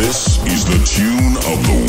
This is the tune of the.